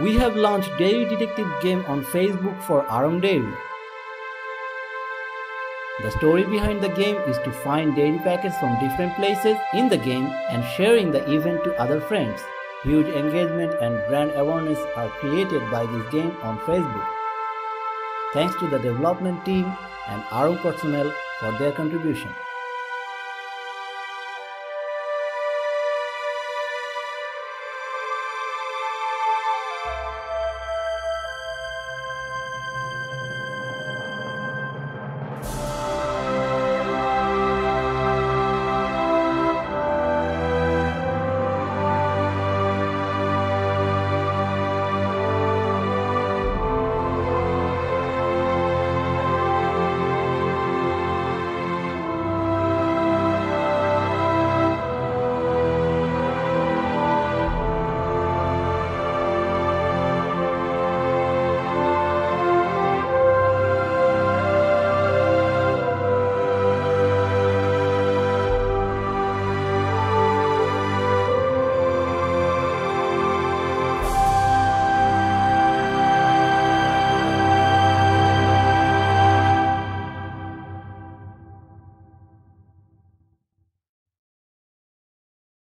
We have launched Dairy Detective game on Facebook for Aarong Dairy. The story behind the game is to find dairy packets from different places in the game and sharing the event to other friends. Huge engagement and brand awareness are created by this game on Facebook. Thanks to the development team and Aarong personnel for their contribution.